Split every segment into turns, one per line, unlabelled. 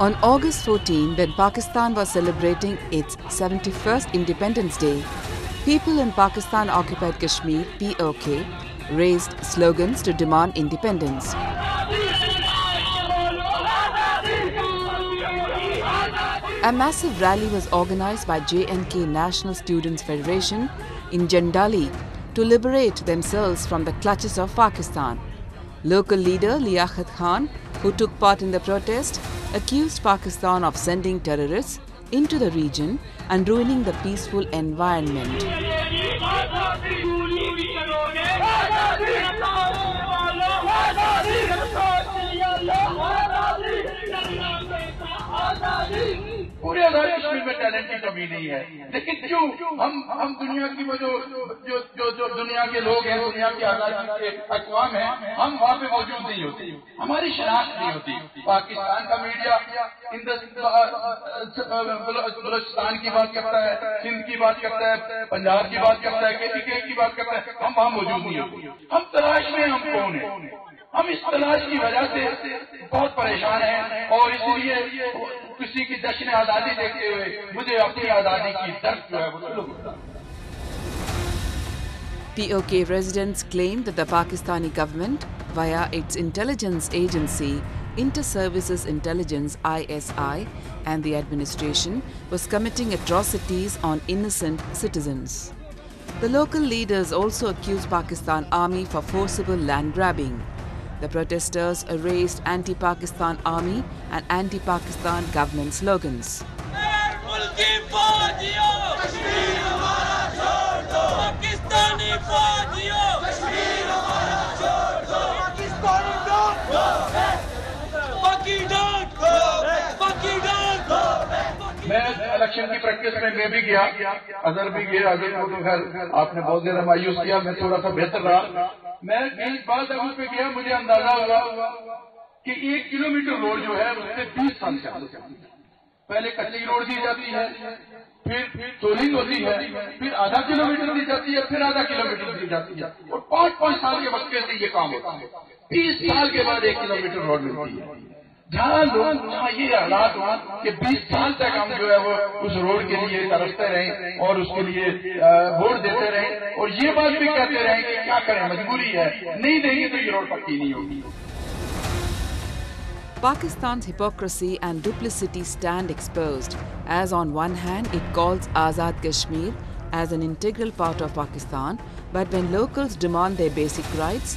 On August 14, when Pakistan was celebrating its 71st Independence Day, people in Pakistan occupied Kashmir (POK) raised slogans to demand independence. A massive rally was organized by J&K National Students Federation in Jandali to liberate themselves from the clutches of Pakistan. Local leader Liaquat Khan, who took part in the protest, accused Pakistan of sending terrorists into the region and ruining the peaceful environment.
پورے آزاد کشمیر میں talent کی کمی نہیں ہے۔ لیکن کیوں؟ ہم ہم دنیا کی وہ جو جو جو جو دنیا کے لوگ ہیں، دنیا کی آزادی کے اقوام ہیں، ہم وہاں پہ موجود نہیں ہوتے۔ ہماری شناخت نہیں ہوتی۔ پاکستان کا میڈیا بلوچستان کی بات کرتا ہے، سندھ کی بات کرتا ہے، پنجاب کی بات کرتا ہے، کسی کے کی بات کرتا ہے، ہم وہاں موجود نہیں ہوتے۔ ہم تلاش میں ہم کون ہیں؟ ہم اس تلاش کی وجہ سے بہت پریشان ہیں اور اس لیے
POK residents claim that the Pakistani government, via its intelligence agency, Inter-Services Intelligence ISI, and the administration, was committing atrocities on innocent citizens. The local leaders also accused Pakistan Army for forcible land grabbing. The protesters raised anti-Pakistan army and anti-Pakistan government slogans.
Pakistani
میں election کی practice میں میں بھی گیا، اظہر بھی گیا اظہر کو تو خیر آپ نے بہت زیادہ مایوس کیا، میں تھوڑا سا بہتر رہا۔ میں اس بات اگر پہ گیا، مجھے اندازہ ہوا کہ ایک کلو میٹر روڈ جو ہے، اس سے بیس سال سے پہلے کچی روڈ دی جاتی ہے، پھر سولنگ ہوتی ہے، پھر آدھا کلو میٹر دی جاتی ہے، پھر آدھا کلو میٹر دی جاتی ہے۔ اور پانچ پانچ سال کے وقت سے یہ کام ہوتا ہے۔ بیس سال کے بعد ایک کلو میٹر روڈ ملتی ہے۔ جہاں لوگ جہاں یہ حالات ہوا کہ بیس سال تک ہم جو ہے وہ اس روڈ کے لیے ترستے رہے اور اس کے لیے ووٹ دیتے رہے اور یہ بات بھی کہتے رہے کہ کیا کریں مجبوری ہے۔ نہیں دیں گے تو یہ روڈ پکی نہیں ہوگی۔
Pakistan's hypocrisy and duplicity stand exposed, as on one hand it calls Azad Kashmir as an integral part of Pakistan, but when locals demand their basic rights,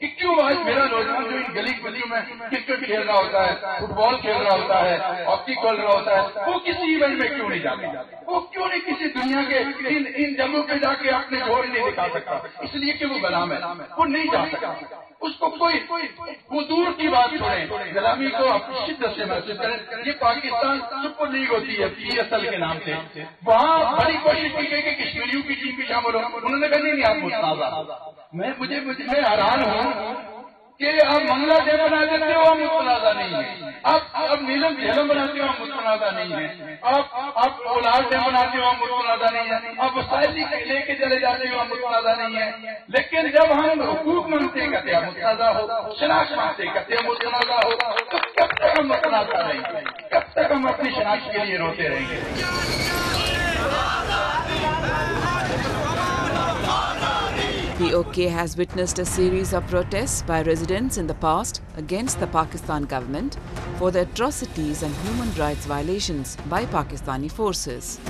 کہ کیوں آج میرا نوجوان جو ان گلی گلیوں میں کرکٹ کھیل رہا ہوتا ہے، فٹ بال کھیل رہا ہوتا ہے، ہاکی کھیل رہا ہوتا ہے، وہ کسی ایونٹ میں کیوں نہیں جاتا؟ وہ کیوں نہیں کسی دنیا کے ان ان جگہوں پہ جا کے اپنے جوڑ نہیں دکھا سکتا؟ اس لیے کہ وہ غلام ہے، وہ نہیں جا سکتا۔ اس کو کوئی وہ دور کی بات چھوڑیں غلامی کو اپنی شدت سے محسوس کریں۔ یہ پاکستان سپر لیگ ہوتی ہے پی ایس ایل کے نام سے۔ وہاں بڑی کوشش کی گئی کہ کشمیریوں کی ٹیم بھی شامل ہو۔ انہوں نے کہا، نہیں نہیں، آپ متنازع میں مجھے میں حیران ہوں کہ آپ منگلا ڈے بنا دیتے ہو، ہم متنازع نہیں ہیں۔ آپ اب نیلم جھیلم بناتے ہو، ہم متنازع نہیں ہیں۔ آپ آپ اولاد ڈے بناتے ہو، ہم متنازع نہیں ہیں۔ آپ وسائل لے کے چلے جاتے ہو، ہم متنازع نہیں ہیں۔ لیکن جب ہم حقوق مانگتے کہتے ہیں متنازع ہو، شناخت مانگتے کہتے ہیں متنازع ہو، تو کب تک ہم متنازع رہیں گے؟ کب تک ہم اپنی شناخت کے لیے روتے رہیں گے؟
POK has witnessed a series of protests by residents in the past against the Pakistan government for the atrocities and human rights violations by Pakistani forces.